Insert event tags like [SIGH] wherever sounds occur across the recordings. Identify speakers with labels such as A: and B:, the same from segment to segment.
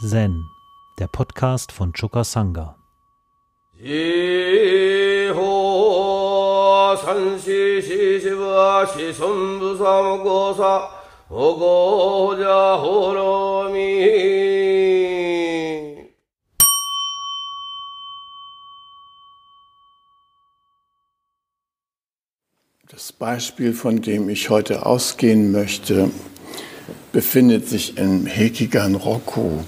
A: Zen, der Podcast von Choka Sangha.
B: Das Beispiel, von dem ich heute ausgehen möchte, befindet sich im Hekigan Roku,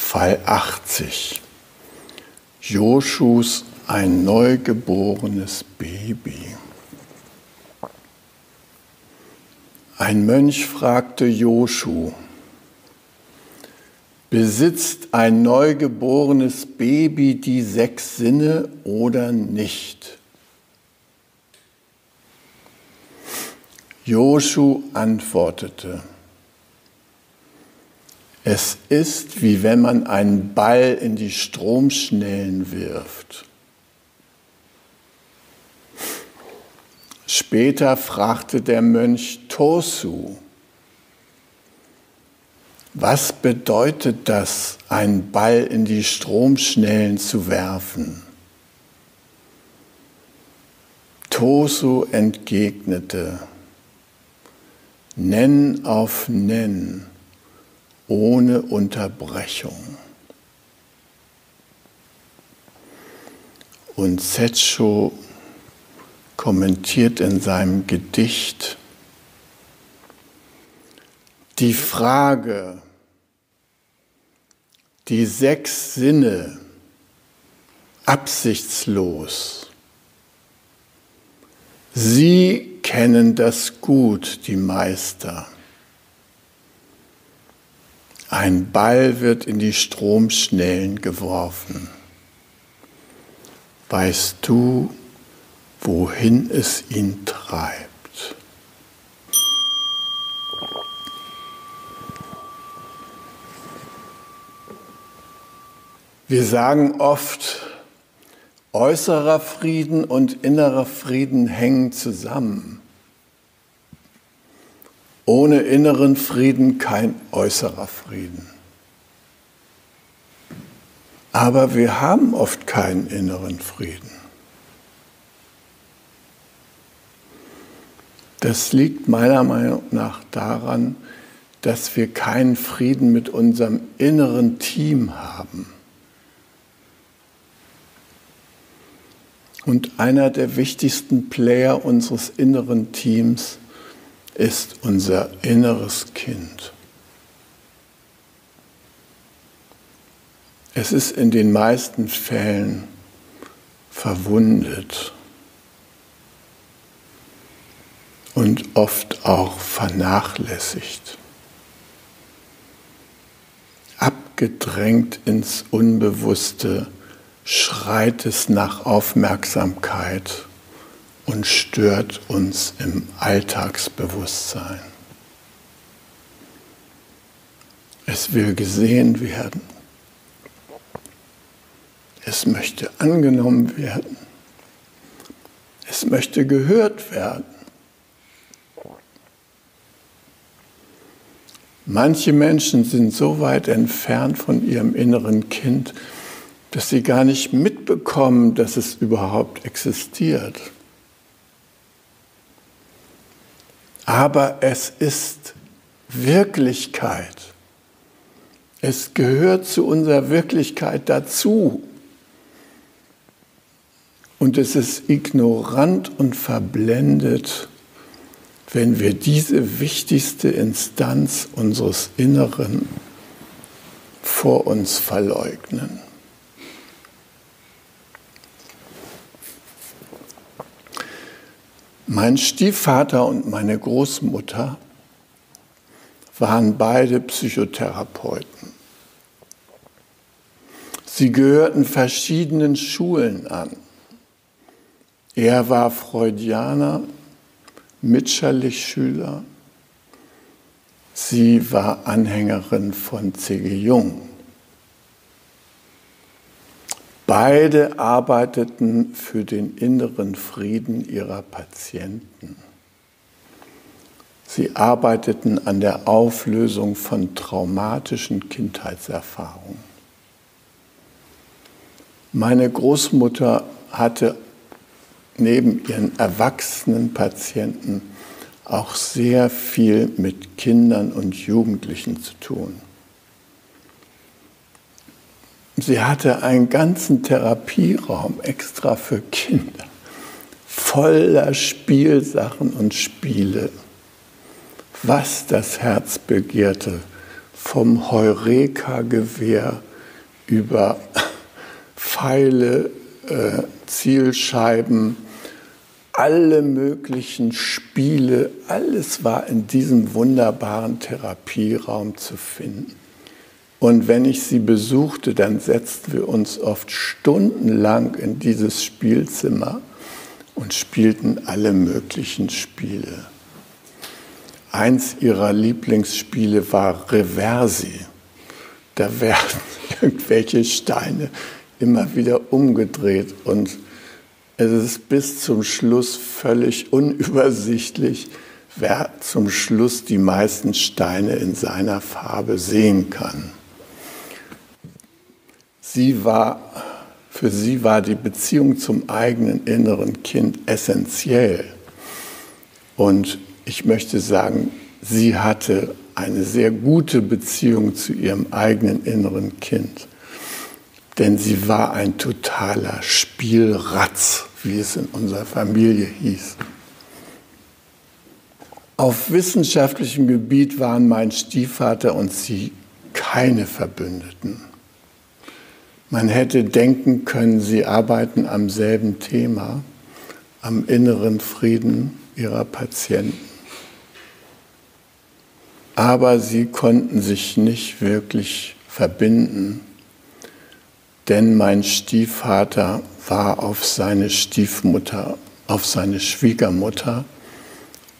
B: Fall 80. Joschus ein neugeborenes Baby. Ein Mönch fragte Joschu, besitzt ein neugeborenes Baby die sechs Sinne oder nicht? Joschu antwortete, es ist wie wenn man einen Ball in die Stromschnellen wirft. Später fragte der Mönch Tosu, was bedeutet das, einen Ball in die Stromschnellen zu werfen? Tosu entgegnete, Nenn auf Nenn ohne Unterbrechung. Und Setscho kommentiert in seinem Gedicht die Frage, die sechs Sinne absichtslos. Sie kennen das gut, die Meister. Ein Ball wird in die Stromschnellen geworfen. Weißt du, wohin es ihn treibt? Wir sagen oft, äußerer Frieden und innerer Frieden hängen zusammen. Ohne inneren Frieden kein äußerer Frieden. Aber wir haben oft keinen inneren Frieden. Das liegt meiner Meinung nach daran, dass wir keinen Frieden mit unserem inneren Team haben. Und einer der wichtigsten Player unseres inneren Teams ist unser inneres Kind. Es ist in den meisten Fällen verwundet und oft auch vernachlässigt, abgedrängt ins Unbewusste, schreit es nach Aufmerksamkeit und stört uns im Alltagsbewusstsein. Es will gesehen werden. Es möchte angenommen werden. Es möchte gehört werden. Manche Menschen sind so weit entfernt von ihrem inneren Kind, dass sie gar nicht mitbekommen, dass es überhaupt existiert. Aber es ist Wirklichkeit. Es gehört zu unserer Wirklichkeit dazu. Und es ist ignorant und verblendet, wenn wir diese wichtigste Instanz unseres Inneren vor uns verleugnen. Mein Stiefvater und meine Großmutter waren beide Psychotherapeuten. Sie gehörten verschiedenen Schulen an. Er war Freudianer, Mitscherlich-Schüler. Sie war Anhängerin von C.G. Jung. Beide arbeiteten für den inneren Frieden ihrer Patienten. Sie arbeiteten an der Auflösung von traumatischen Kindheitserfahrungen. Meine Großmutter hatte neben ihren erwachsenen Patienten auch sehr viel mit Kindern und Jugendlichen zu tun. Sie hatte einen ganzen Therapieraum extra für Kinder, voller Spielsachen und Spiele was das Herz begehrte, vom Heureka-Gewehr über Pfeile, äh, Zielscheiben, alle möglichen Spiele, alles war in diesem wunderbaren Therapieraum zu finden. Und wenn ich sie besuchte, dann setzten wir uns oft stundenlang in dieses Spielzimmer und spielten alle möglichen Spiele. Eins ihrer Lieblingsspiele war Reversi. Da werden [LAUGHS] irgendwelche Steine immer wieder umgedreht und es ist bis zum Schluss völlig unübersichtlich, wer zum Schluss die meisten Steine in seiner Farbe sehen kann. Sie war, für sie war die Beziehung zum eigenen inneren Kind essentiell. Und ich möchte sagen, sie hatte eine sehr gute Beziehung zu ihrem eigenen inneren Kind. Denn sie war ein totaler Spielratz, wie es in unserer Familie hieß. Auf wissenschaftlichem Gebiet waren mein Stiefvater und sie keine Verbündeten. Man hätte denken können, sie arbeiten am selben Thema, am inneren Frieden ihrer Patienten aber sie konnten sich nicht wirklich verbinden, denn mein Stiefvater war auf seine Stiefmutter, auf seine Schwiegermutter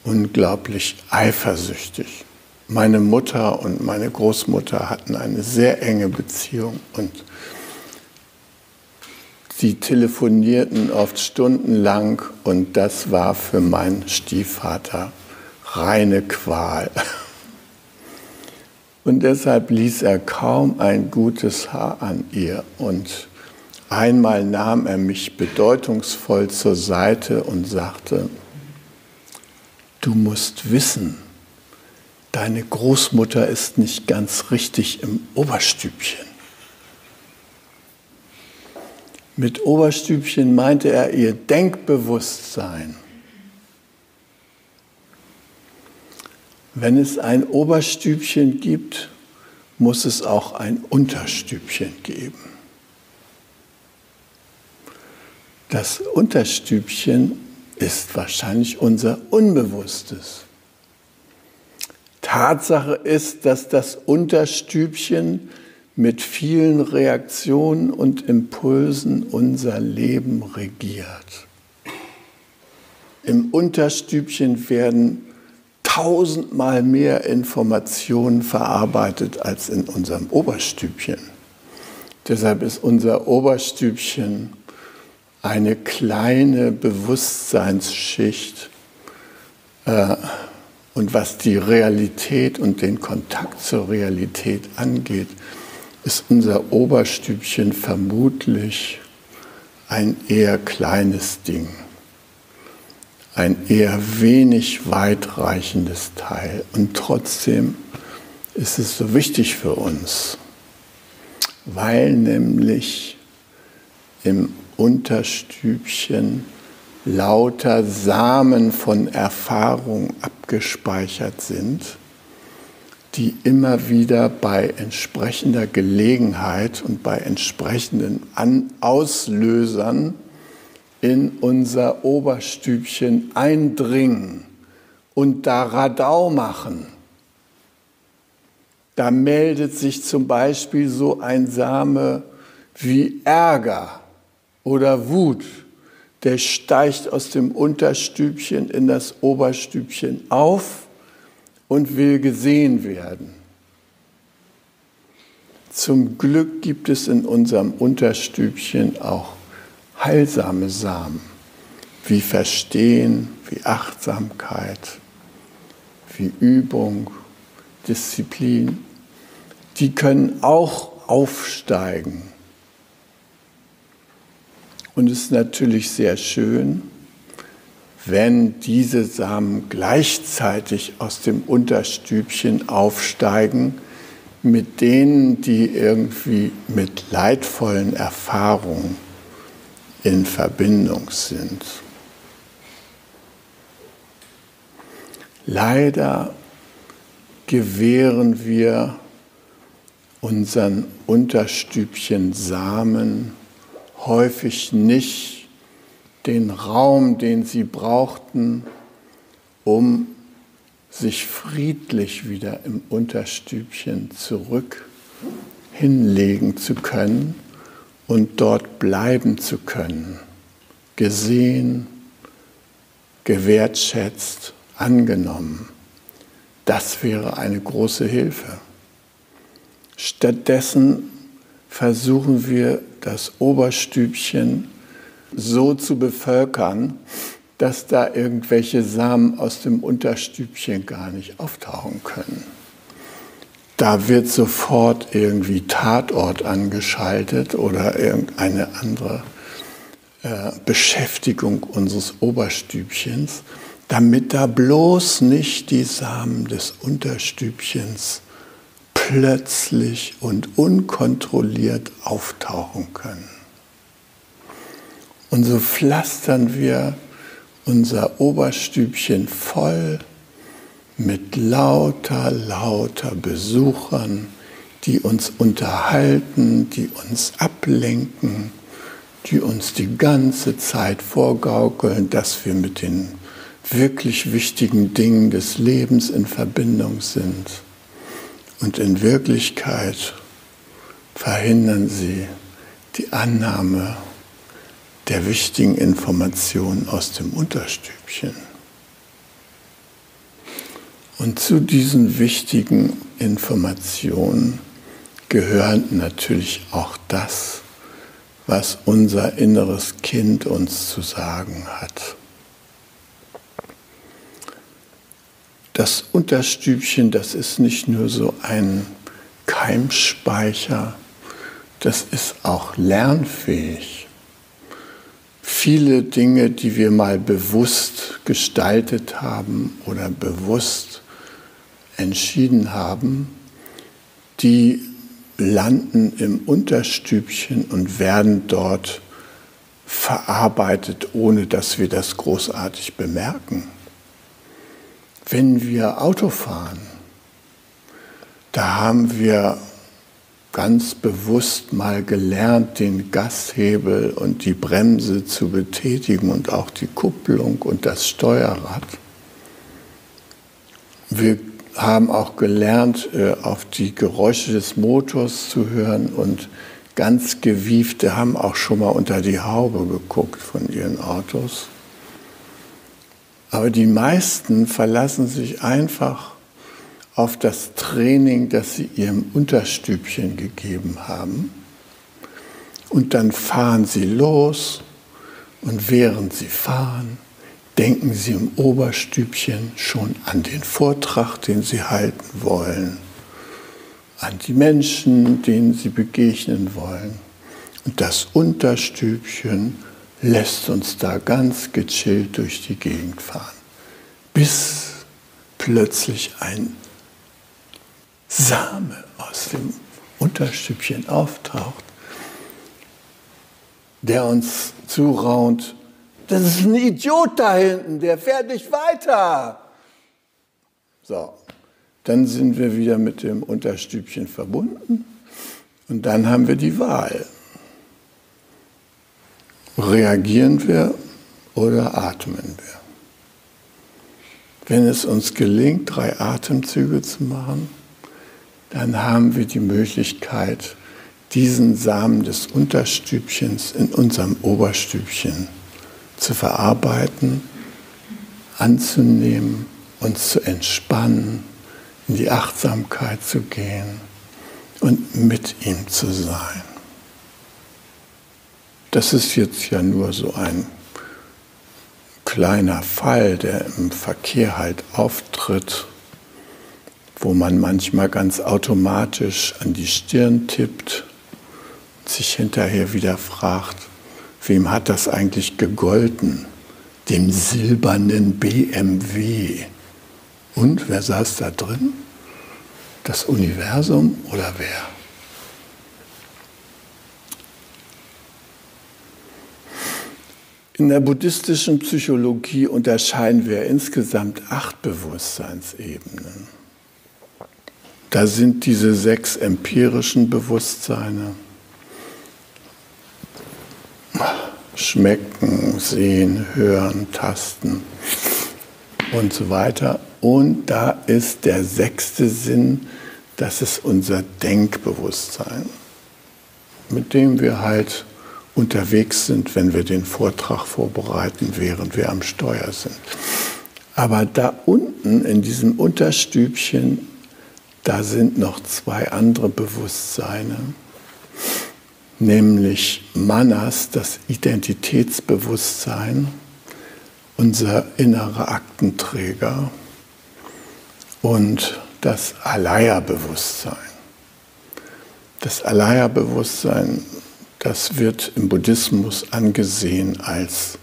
B: unglaublich eifersüchtig. Meine Mutter und meine Großmutter hatten eine sehr enge Beziehung und sie telefonierten oft stundenlang und das war für meinen Stiefvater reine Qual. [LAUGHS] Und deshalb ließ er kaum ein gutes Haar an ihr. Und einmal nahm er mich bedeutungsvoll zur Seite und sagte, du musst wissen, deine Großmutter ist nicht ganz richtig im Oberstübchen. Mit Oberstübchen meinte er ihr Denkbewusstsein. Wenn es ein Oberstübchen gibt, muss es auch ein Unterstübchen geben. Das Unterstübchen ist wahrscheinlich unser Unbewusstes. Tatsache ist, dass das Unterstübchen mit vielen Reaktionen und Impulsen unser Leben regiert. Im Unterstübchen werden tausendmal mehr Informationen verarbeitet als in unserem Oberstübchen. Deshalb ist unser Oberstübchen eine kleine Bewusstseinsschicht. Äh, und was die Realität und den Kontakt zur Realität angeht, ist unser Oberstübchen vermutlich ein eher kleines Ding ein eher wenig weitreichendes Teil. Und trotzdem ist es so wichtig für uns, weil nämlich im Unterstübchen lauter Samen von Erfahrung abgespeichert sind, die immer wieder bei entsprechender Gelegenheit und bei entsprechenden Auslösern in unser Oberstübchen eindringen und da Radau machen. Da meldet sich zum Beispiel so ein Same wie Ärger oder Wut. Der steigt aus dem Unterstübchen in das Oberstübchen auf und will gesehen werden. Zum Glück gibt es in unserem Unterstübchen auch heilsame Samen wie Verstehen, wie Achtsamkeit, wie Übung, Disziplin, die können auch aufsteigen. Und es ist natürlich sehr schön, wenn diese Samen gleichzeitig aus dem Unterstübchen aufsteigen, mit denen, die irgendwie mit leidvollen Erfahrungen in Verbindung sind. Leider gewähren wir unseren Unterstübchen Samen häufig nicht den Raum, den sie brauchten, um sich friedlich wieder im Unterstübchen zurück hinlegen zu können und dort bleiben zu können, gesehen, gewertschätzt, angenommen. Das wäre eine große Hilfe. Stattdessen versuchen wir das Oberstübchen so zu bevölkern, dass da irgendwelche Samen aus dem Unterstübchen gar nicht auftauchen können. Da wird sofort irgendwie Tatort angeschaltet oder irgendeine andere äh, Beschäftigung unseres Oberstübchens, damit da bloß nicht die Samen des Unterstübchens plötzlich und unkontrolliert auftauchen können. Und so pflastern wir unser Oberstübchen voll mit lauter, lauter Besuchern, die uns unterhalten, die uns ablenken, die uns die ganze Zeit vorgaukeln, dass wir mit den wirklich wichtigen Dingen des Lebens in Verbindung sind. Und in Wirklichkeit verhindern sie die Annahme der wichtigen Informationen aus dem Unterstübchen. Und zu diesen wichtigen Informationen gehört natürlich auch das, was unser inneres Kind uns zu sagen hat. Das Unterstübchen, das ist nicht nur so ein Keimspeicher, das ist auch lernfähig. Viele Dinge, die wir mal bewusst gestaltet haben oder bewusst entschieden haben, die landen im Unterstübchen und werden dort verarbeitet, ohne dass wir das großartig bemerken. Wenn wir Auto fahren, da haben wir ganz bewusst mal gelernt, den Gashebel und die Bremse zu betätigen und auch die Kupplung und das Steuerrad. Wir haben auch gelernt, äh, auf die Geräusche des Motors zu hören und ganz gewiefte haben auch schon mal unter die Haube geguckt von ihren Autos. Aber die meisten verlassen sich einfach auf das Training, das sie ihrem Unterstübchen gegeben haben. Und dann fahren sie los und während sie fahren, denken sie im Oberstübchen schon an den Vortrag, den sie halten wollen, an die Menschen, denen sie begegnen wollen. Und das Unterstübchen lässt uns da ganz gechillt durch die Gegend fahren, bis plötzlich ein Same aus dem Unterstübchen auftaucht, der uns zuraunt, das ist ein Idiot da hinten, der fährt nicht weiter. So, dann sind wir wieder mit dem Unterstübchen verbunden und dann haben wir die Wahl. Reagieren wir oder atmen wir? Wenn es uns gelingt, drei Atemzüge zu machen, dann haben wir die Möglichkeit, diesen Samen des Unterstübchens in unserem Oberstübchen zu verarbeiten, anzunehmen, uns zu entspannen, in die Achtsamkeit zu gehen und mit ihm zu sein. Das ist jetzt ja nur so ein kleiner Fall, der im Verkehr halt auftritt. Wo man manchmal ganz automatisch an die Stirn tippt, sich hinterher wieder fragt, wem hat das eigentlich gegolten? Dem silbernen BMW. Und wer saß da drin? Das Universum oder wer? In der buddhistischen Psychologie unterscheiden wir insgesamt acht Bewusstseinsebenen. Da sind diese sechs empirischen Bewusstseine. Schmecken, sehen, hören, tasten und so weiter. Und da ist der sechste Sinn, das ist unser Denkbewusstsein, mit dem wir halt unterwegs sind, wenn wir den Vortrag vorbereiten, während wir am Steuer sind. Aber da unten in diesem Unterstübchen, da sind noch zwei andere Bewusstseine, nämlich Manas, das Identitätsbewusstsein, unser innerer Aktenträger und das Alaya-Bewusstsein. Das Alaya-Bewusstsein das wird im Buddhismus angesehen als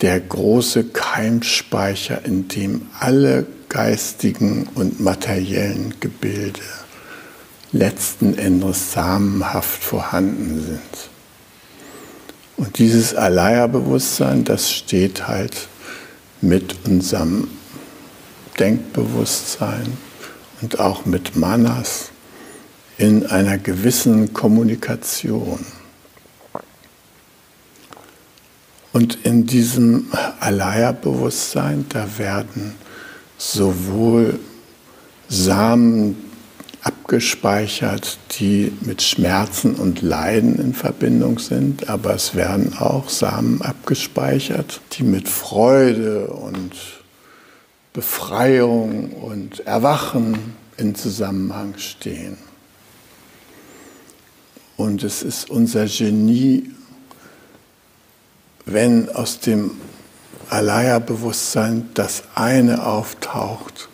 B: der große Keimspeicher, in dem alle geistigen und materiellen Gebilde letzten Endes samenhaft vorhanden sind. Und dieses Alaya-Bewusstsein, das steht halt mit unserem Denkbewusstsein und auch mit Manas in einer gewissen Kommunikation. Und in diesem Alaya-Bewusstsein, da werden sowohl Samen abgespeichert, die mit Schmerzen und Leiden in Verbindung sind, aber es werden auch Samen abgespeichert, die mit Freude und Befreiung und Erwachen in Zusammenhang stehen. Und es ist unser Genie, wenn aus dem Alaya-Bewusstsein das eine auftaucht,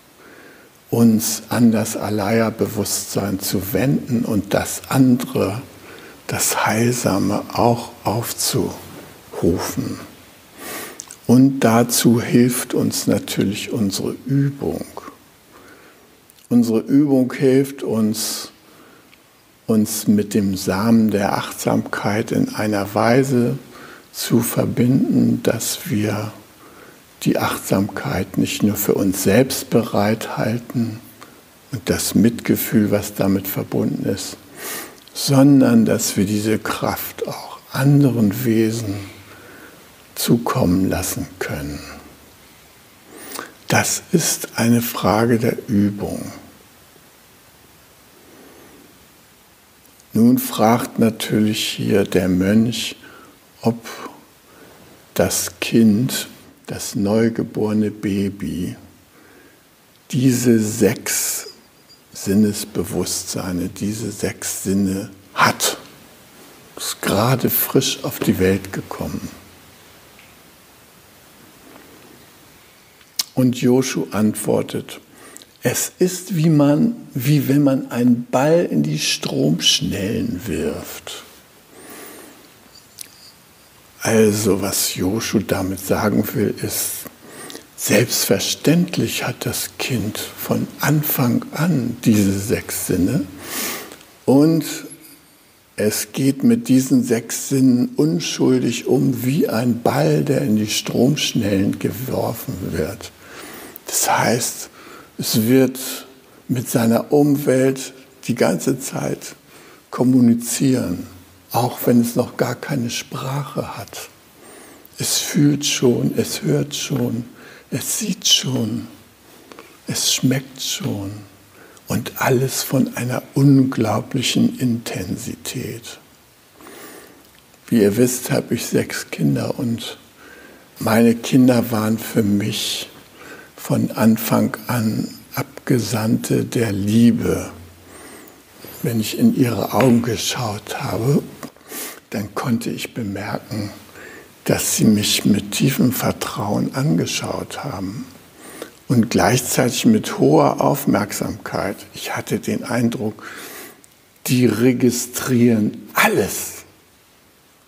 B: uns an das Alaya-Bewusstsein zu wenden und das andere, das Heilsame, auch aufzurufen. Und dazu hilft uns natürlich unsere Übung. Unsere Übung hilft uns, uns mit dem Samen der Achtsamkeit in einer Weise zu verbinden, dass wir die Achtsamkeit nicht nur für uns selbst bereithalten und das Mitgefühl, was damit verbunden ist, sondern dass wir diese Kraft auch anderen Wesen zukommen lassen können. Das ist eine Frage der Übung. Nun fragt natürlich hier der Mönch, ob das Kind, das neugeborene Baby, diese sechs Sinnesbewusstseine, diese sechs Sinne hat. Ist gerade frisch auf die Welt gekommen. Und Joshu antwortet, es ist wie man, wie wenn man einen Ball in die Stromschnellen wirft. Also, was Joshu damit sagen will, ist, selbstverständlich hat das Kind von Anfang an diese sechs Sinne und es geht mit diesen sechs Sinnen unschuldig um wie ein Ball, der in die Stromschnellen geworfen wird. Das heißt, es wird mit seiner Umwelt die ganze Zeit kommunizieren, auch wenn es noch gar keine Sprache hat. Es fühlt schon, es hört schon, es sieht schon, es schmeckt schon und alles von einer unglaublichen Intensität. Wie ihr wisst, habe ich sechs Kinder und meine Kinder waren für mich von Anfang an Abgesandte der Liebe. Wenn ich in ihre Augen geschaut habe, dann konnte ich bemerken, dass sie mich mit tiefem Vertrauen angeschaut haben und gleichzeitig mit hoher Aufmerksamkeit. Ich hatte den Eindruck, die registrieren alles.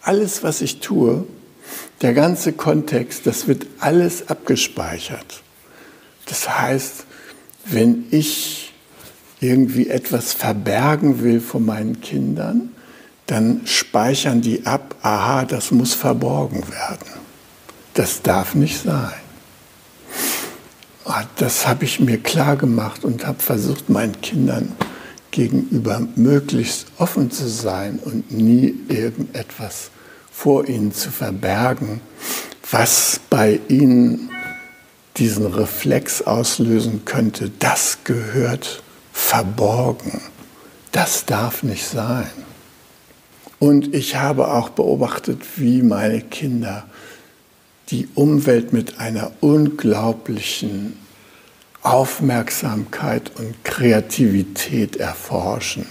B: Alles, was ich tue, der ganze Kontext, das wird alles abgespeichert. Das heißt, wenn ich irgendwie etwas verbergen will von meinen Kindern, dann speichern die ab, aha, das muss verborgen werden. Das darf nicht sein. Ah, das habe ich mir klar gemacht und habe versucht, meinen Kindern gegenüber möglichst offen zu sein und nie irgendetwas vor ihnen zu verbergen, was bei ihnen diesen Reflex auslösen könnte, das gehört verborgen. Das darf nicht sein. Und ich habe auch beobachtet, wie meine Kinder die Umwelt mit einer unglaublichen Aufmerksamkeit und Kreativität erforschen.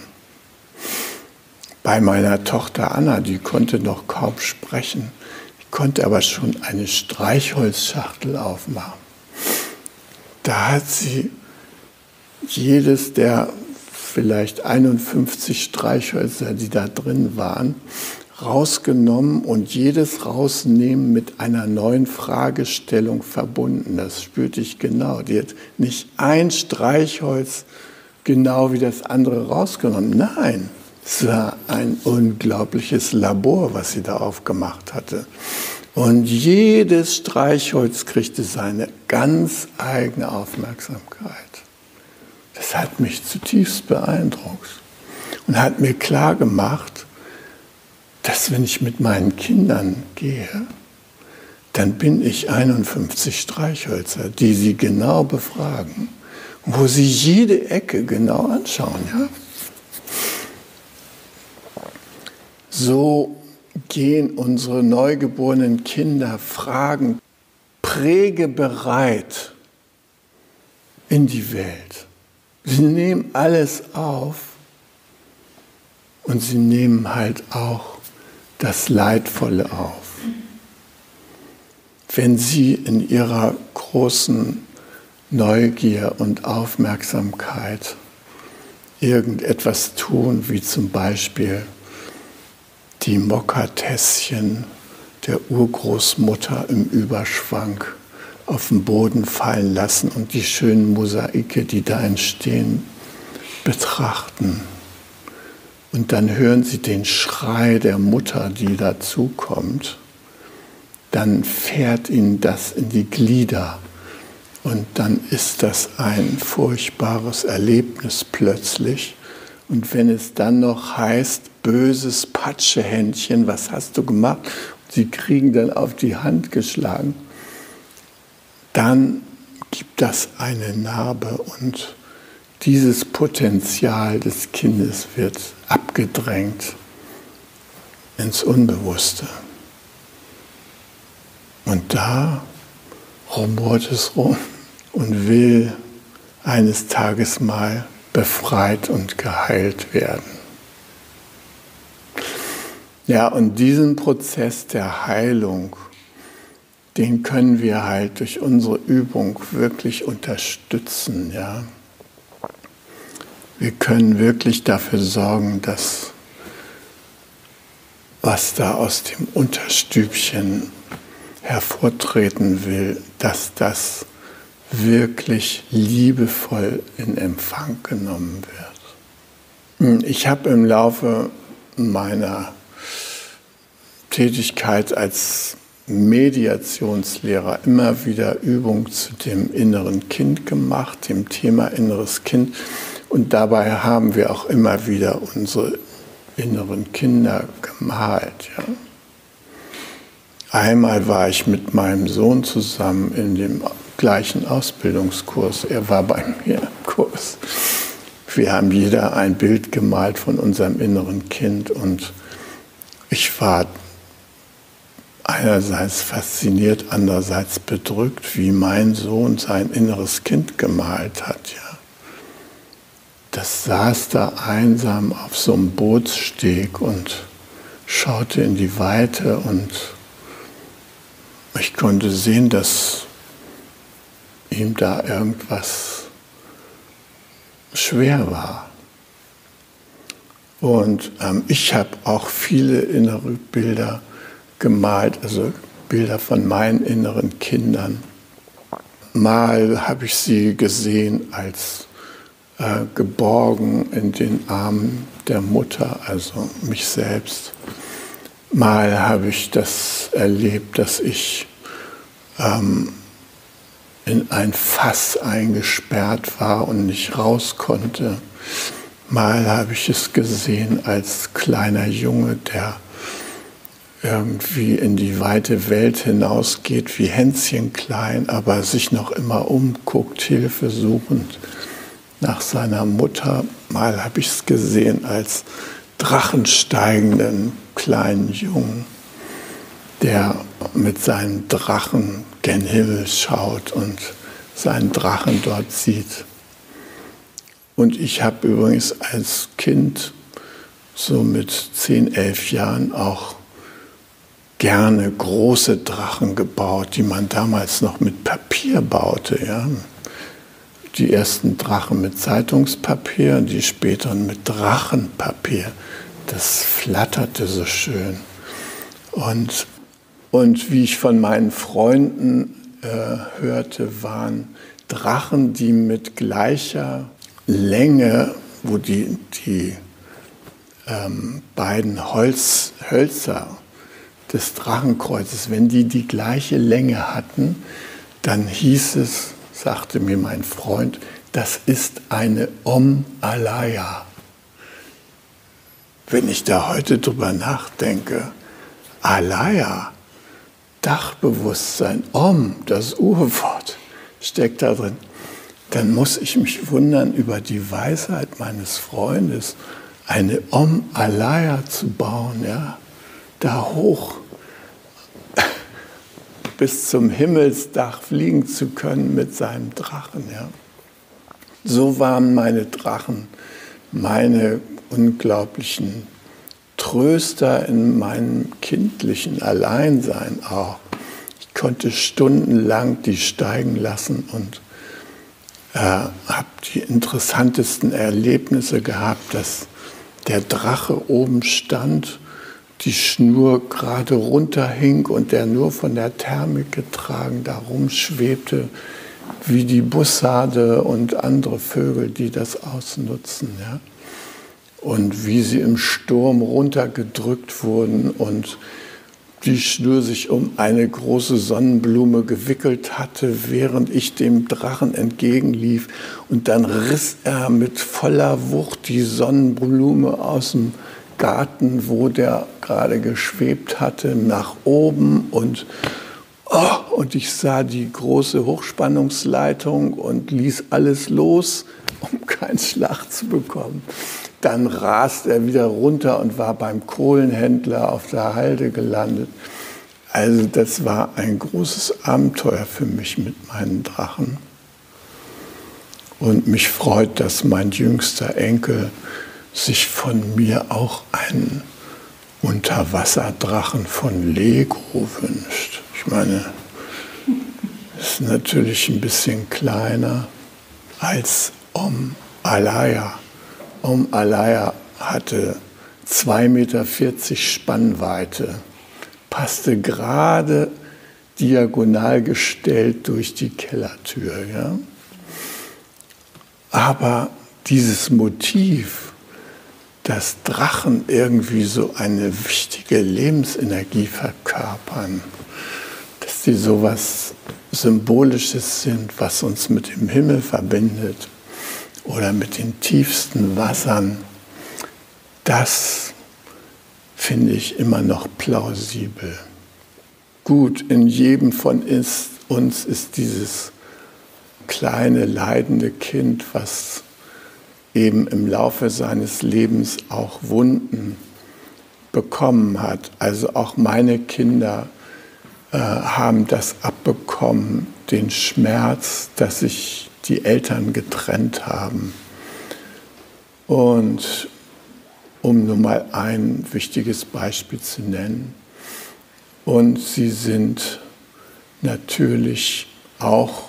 B: Bei meiner Tochter Anna, die konnte noch kaum sprechen, die konnte aber schon eine Streichholzschachtel aufmachen. Da hat sie jedes der vielleicht 51 Streichhölzer, die da drin waren, rausgenommen und jedes Rausnehmen mit einer neuen Fragestellung verbunden. Das spürte ich genau. Die hat nicht ein Streichholz genau wie das andere rausgenommen. Nein, es war ein unglaubliches Labor, was sie da aufgemacht hatte. Und jedes Streichholz kriegte seine ganz eigene Aufmerksamkeit. Das hat mich zutiefst beeindruckt und hat mir klar gemacht, dass wenn ich mit meinen Kindern gehe, dann bin ich 51 Streichhölzer, die sie genau befragen, wo sie jede Ecke genau anschauen. Ja? So gehen unsere neugeborenen Kinder Fragen prägebereit in die Welt. Sie nehmen alles auf und sie nehmen halt auch das Leidvolle auf. Wenn sie in ihrer großen Neugier und Aufmerksamkeit irgendetwas tun, wie zum Beispiel die Mokkatässchen der Urgroßmutter im Überschwang auf den Boden fallen lassen und die schönen Mosaike, die da entstehen, betrachten. Und dann hören sie den Schrei der Mutter, die dazukommt. Dann fährt ihnen das in die Glieder. Und dann ist das ein furchtbares Erlebnis plötzlich. Und wenn es dann noch heißt, böses Patschehändchen, was hast du gemacht? sie kriegen dann auf die Hand geschlagen. Dann gibt das eine Narbe und dieses Potenzial des Kindes wird abgedrängt ins Unbewusste. Und da rumort es rum und will eines Tages mal befreit und geheilt werden. Ja, und diesen Prozess der Heilung, den können wir halt durch unsere Übung wirklich unterstützen, ja. Wir können wirklich dafür sorgen, dass was da aus dem Unterstübchen hervortreten will, dass das wirklich liebevoll in Empfang genommen wird. Ich habe im Laufe meiner Tätigkeit als Mediationslehrer immer wieder Übung zu dem inneren Kind gemacht, dem Thema inneres Kind. Und dabei haben wir auch immer wieder unsere inneren Kinder gemalt. Ja. Einmal war ich mit meinem Sohn zusammen in dem gleichen Ausbildungskurs. Er war bei mir im Kurs. Wir haben jeder ein Bild gemalt von unserem inneren Kind und ich war einerseits fasziniert, andererseits bedrückt, wie mein Sohn sein inneres Kind gemalt hat. Ja das saß da einsam auf so einem Bootssteg und schaute in die Weite und ich konnte sehen, dass ihm da irgendwas schwer war. Und ähm, ich habe auch viele innere Bilder gemalt, also Bilder von meinen inneren Kindern. Mal habe ich sie gesehen als äh, geborgen in den Armen der Mutter, also mich selbst. Mal habe ich das erlebt, dass ich ähm, in ein Fass eingesperrt war und nicht raus konnte. Mal habe ich es gesehen als kleiner Junge, der irgendwie in die weite Welt hinausgeht, wie Hänschen klein, aber sich noch immer umguckt, Hilfe suchend nach seiner Mutter. Mal habe ich es gesehen als drachensteigenden kleinen Jungen, der mit seinen Drachen gen Himmel schaut und seinen Drachen dort sieht. Und ich habe übrigens als Kind, so mit 10, 11 Jahren, auch gerne große Drachen gebaut, die man damals noch mit Papier baute. Ja. Die ersten Drachen mit Zeitungspapier, die späteren mit Drachenpapier. Das flatterte so schön. Und, und wie ich von meinen Freunden äh, hörte, waren Drachen, die mit gleicher Länge, wo die, die ähm, beiden Holz, Hölzer des Drachenkreuzes, wenn die die gleiche Länge hatten, dann hieß es, sagte mir mein Freund, das ist eine Om Alaya. Wenn ich da heute drüber nachdenke, Alaya, Dachbewusstsein, Om, das Urwort, steckt da drin, dann muss ich mich wundern über die Weisheit meines Freundes, eine Om Alaya zu bauen, ja, da hoch bis zum Himmelsdach fliegen zu können mit seinem Drachen. Ja. So waren meine Drachen meine unglaublichen Tröster in meinem kindlichen Alleinsein auch. Ich konnte stundenlang die steigen lassen und äh, habe die interessantesten Erlebnisse gehabt, dass der Drache oben stand, die Schnur gerade runterhing und der nur von der Thermik getragen da rumschwebte, wie die Bussarde und andere Vögel, die das ausnutzen. Ja? Und wie sie im Sturm runtergedrückt wurden und die Schnur sich um eine große Sonnenblume gewickelt hatte, während ich dem Drachen entgegenlief. Und dann riss er mit voller Wucht die Sonnenblume aus dem Garten, wo der gerade geschwebt hatte, nach oben und, oh, und ich sah die große Hochspannungsleitung und ließ alles los, um [LAUGHS] keinen Schlag zu bekommen. Dann rast er wieder runter und war beim Kohlenhändler auf der Halde gelandet. Also das war ein großes Abenteuer für mich mit meinen Drachen. Und mich freut, dass mein jüngster Enkel sich von mir auch einen Unterwasserdrachen von Lego wünscht. Ich meine, ist natürlich ein bisschen kleiner als Om Alaya. Om Alaya hatte 2,40 Meter Spannweite, passte gerade diagonal gestellt durch die Kellertür. Ja? Aber dieses Motiv, dass Drachen irgendwie so eine wichtige Lebensenergie verkörpern, dass sie so was Symbolisches sind, was uns mit dem Himmel verbindet, oder mit den tiefsten Wassern, das finde ich immer noch plausibel. Gut, in jedem von uns ist dieses kleine leidende Kind, was eben im Laufe seines Lebens auch Wunden bekommen hat. Also auch meine Kinder äh, haben das abbekommen, den Schmerz, dass ich die Eltern getrennt haben. Und um nur mal ein wichtiges Beispiel zu nennen. Und sie sind natürlich auch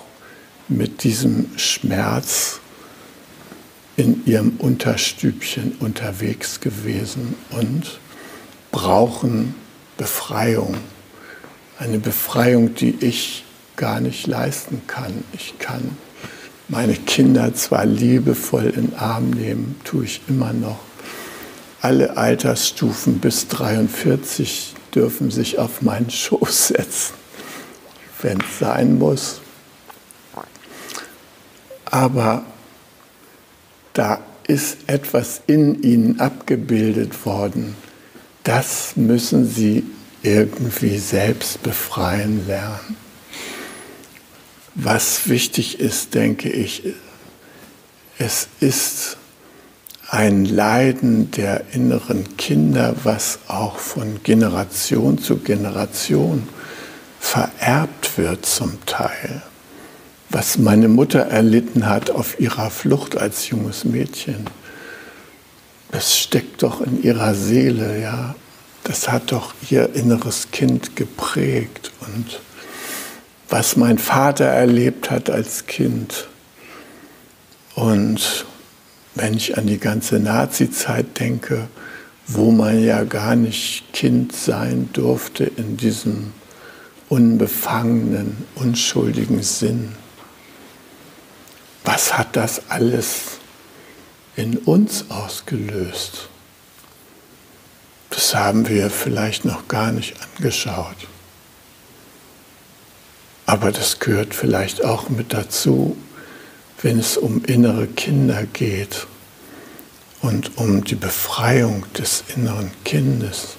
B: mit diesem Schmerz in ihrem Unterstübchen unterwegs gewesen und brauchen Befreiung. Eine Befreiung, die ich gar nicht leisten kann. Ich kann meine Kinder zwar liebevoll in Arm nehmen, tue ich immer noch. Alle Altersstufen bis 43 dürfen sich auf meinen Schoß setzen, wenn es sein muss. Aber da ist etwas in ihnen abgebildet worden. Das müssen sie irgendwie selbst befreien lernen. Was wichtig ist, denke ich, es ist ein Leiden der inneren Kinder, was auch von Generation zu Generation vererbt wird zum Teil was meine Mutter erlitten hat auf ihrer Flucht als junges Mädchen. Das steckt doch in ihrer Seele, ja. Das hat doch ihr inneres Kind geprägt. Und was mein Vater erlebt hat als Kind. Und wenn ich an die ganze Nazi-Zeit denke, wo man ja gar nicht Kind sein durfte in diesem unbefangenen, unschuldigen Sinn was hat das alles in uns ausgelöst? Das haben wir vielleicht noch gar nicht angeschaut. Aber das gehört vielleicht auch mit dazu, wenn es um innere Kinder geht und um die Befreiung des inneren Kindes.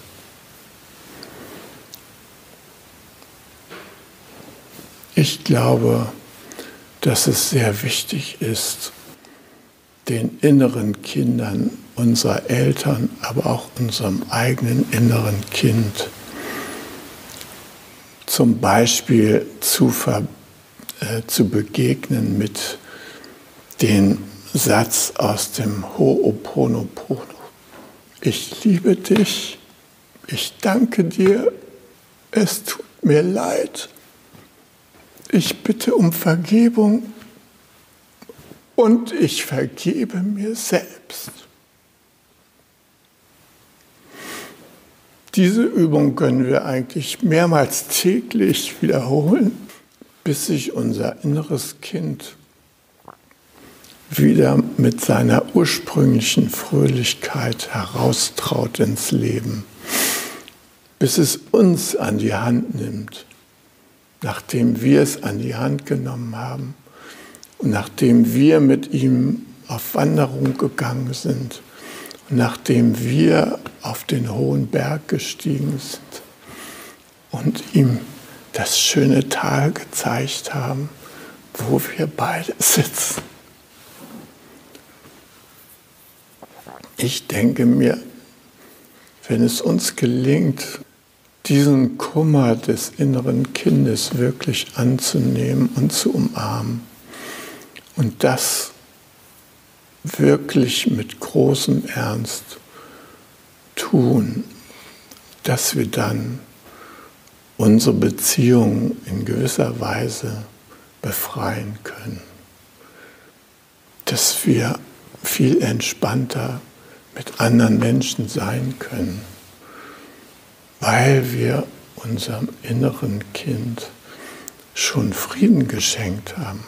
B: Ich glaube, dass es sehr wichtig ist, den inneren Kindern unserer Eltern, aber auch unserem eigenen inneren Kind zum Beispiel zu, äh, zu begegnen mit dem Satz aus dem Ho'oponopono. Ich liebe dich, ich danke dir, es tut mir leid, ich bitte um Vergebung und ich vergebe mir selbst. Diese Übung können wir eigentlich mehrmals täglich wiederholen, bis sich unser inneres Kind wieder mit seiner ursprünglichen Fröhlichkeit heraustraut ins Leben, bis es uns an die Hand nimmt nachdem wir es an die Hand genommen haben und nachdem wir mit ihm auf Wanderung gegangen sind und nachdem wir auf den hohen Berg gestiegen sind und ihm das schöne Tal gezeigt haben, wo wir beide sitzen. Ich denke mir, wenn es uns gelingt, diesen Kummer des inneren Kindes wirklich anzunehmen und zu umarmen. Und das wirklich mit großem Ernst tun, dass wir dann unsere Beziehung in gewisser Weise befreien können. Dass wir viel entspannter mit anderen Menschen sein können weil wir unserem inneren Kind schon Frieden geschenkt haben.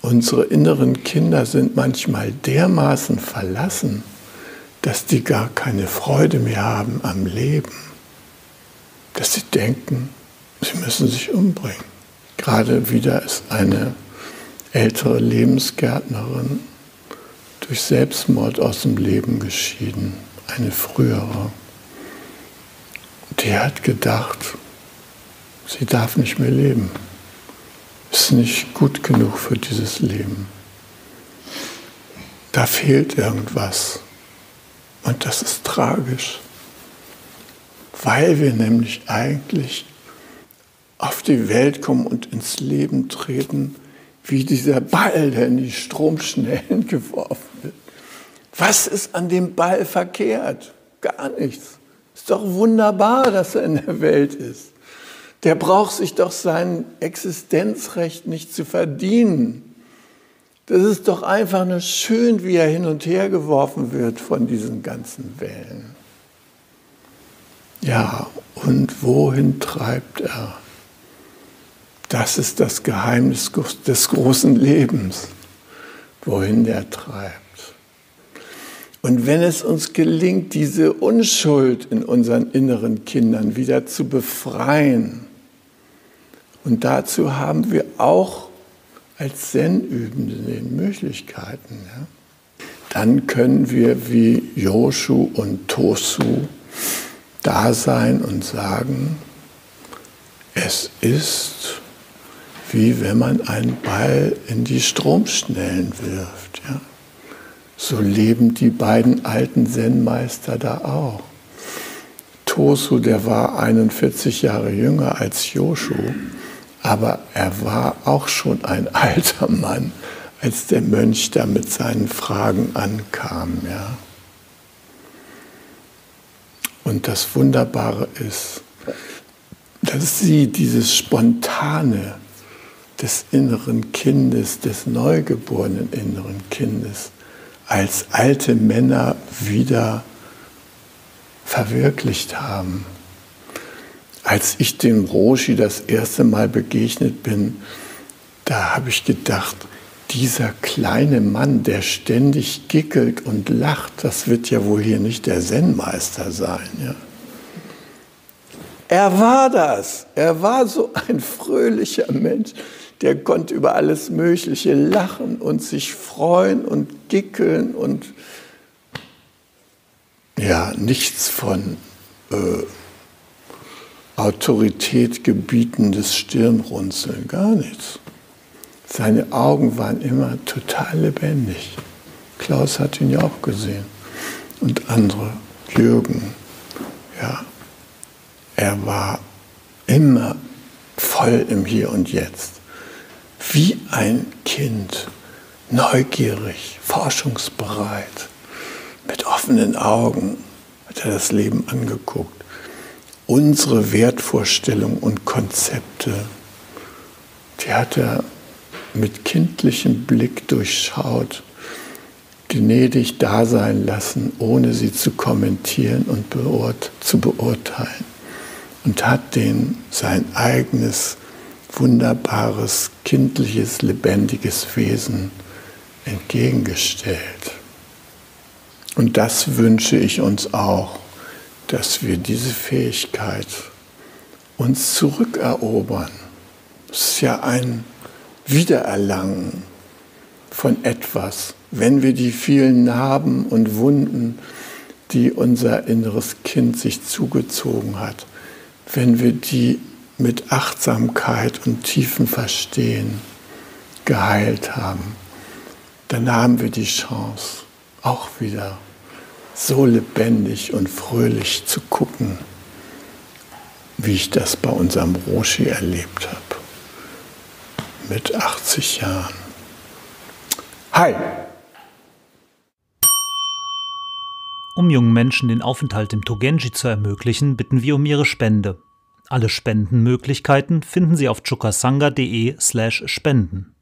B: Unsere inneren Kinder sind manchmal dermaßen verlassen, dass die gar keine Freude mehr haben am Leben, dass sie denken, sie müssen sich umbringen. Gerade wieder ist eine ältere Lebensgärtnerin durch Selbstmord aus dem Leben geschieden, eine frühere die hat gedacht, sie darf nicht mehr leben. Ist nicht gut genug für dieses Leben. Da fehlt irgendwas. Und das ist tragisch, weil wir nämlich eigentlich auf die Welt kommen und ins Leben treten, wie dieser Ball, der in die Stromschnellen [LAUGHS] geworfen wird. Was ist an dem Ball verkehrt? Gar nichts. Ist doch wunderbar, dass er in der Welt ist. Der braucht sich doch sein Existenzrecht nicht zu verdienen. Das ist doch einfach nur schön, wie er hin und her geworfen wird von diesen ganzen Wellen. Ja, und wohin treibt er? Das ist das Geheimnis des großen Lebens, wohin der treibt. Und wenn es uns gelingt, diese Unschuld in unseren inneren Kindern wieder zu befreien, und dazu haben wir auch als Zen-Übende Möglichkeiten, ja, dann können wir wie Joshu und Tosu da sein und sagen, es ist wie wenn man einen Ball in die Stromschnellen wirft. Ja. So leben die beiden alten Zen-Meister da auch. Tosu, der war 41 Jahre jünger als Joshu, aber er war auch schon ein [LAUGHS] alter Mann, als der Mönch da mit seinen Fragen ankam. Ja. Und das Wunderbare ist, dass sie dieses Spontane des inneren Kindes, des neugeborenen inneren Kindes, als alte Männer wieder verwirklicht haben. Als ich dem Roshi das erste Mal begegnet bin, da habe ich gedacht, dieser kleine Mann, der ständig gickelt und lacht, das wird ja wohl hier nicht der Zen-Meister sein. Ja? Er war das. Er war so ein fröhlicher Mensch der konnte über alles Mögliche lachen und sich freuen und gickeln und ja, nichts von äh, Autorität gebietendes Stirnrunzeln, gar nichts. Seine Augen waren immer total lebendig. Klaus hat ihn ja auch gesehen. Und andere, Jürgen, ja. Er war immer voll im Hier und Jetzt wie ein Kind, neugierig, forschungsbereit, mit offenen Augen hat er das Leben angeguckt. Unsere Wertvorstellungen und Konzepte, die hat er mit kindlichem Blick durchschaut, gnädig da sein lassen, ohne sie zu kommentieren und beurt zu beurteilen. Und hat den sein eigenes wunderbares, kindliches, lebendiges Wesen entgegengestellt. Und das wünsche ich uns auch, dass wir diese Fähigkeit uns zurückerobern. Es ist ja ein Wiedererlangen von etwas, wenn wir die vielen Narben und Wunden, die unser inneres Kind sich zugezogen hat, wenn wir die mit Achtsamkeit und tiefem Verstehen geheilt haben, dann haben wir die Chance, auch wieder so lebendig und fröhlich zu gucken, wie ich das bei unserem Roshi erlebt habe. Mit 80 Jahren. Hi!
A: Um jungen Menschen den Aufenthalt im Togenji zu ermöglichen, bitten wir um ihre Spende. Alle Spendenmöglichkeiten finden Sie auf chukasanga.de/spenden.